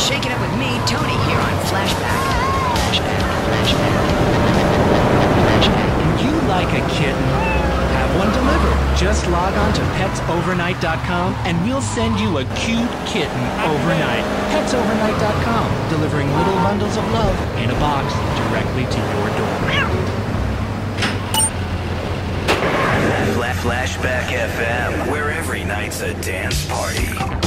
It's time to shake it up with me, Toni, here on Flashback. Flashback, flashback, flashback. Would you like a kitten? Have one delivered. Just log on to petsovernight.com and we'll send you a cute kitten overnight. Petsovernight.com, delivering little bundles of love in a box directly to your door. Fla- Flashback FM, where every night's a dance party.